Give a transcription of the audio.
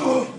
Oh.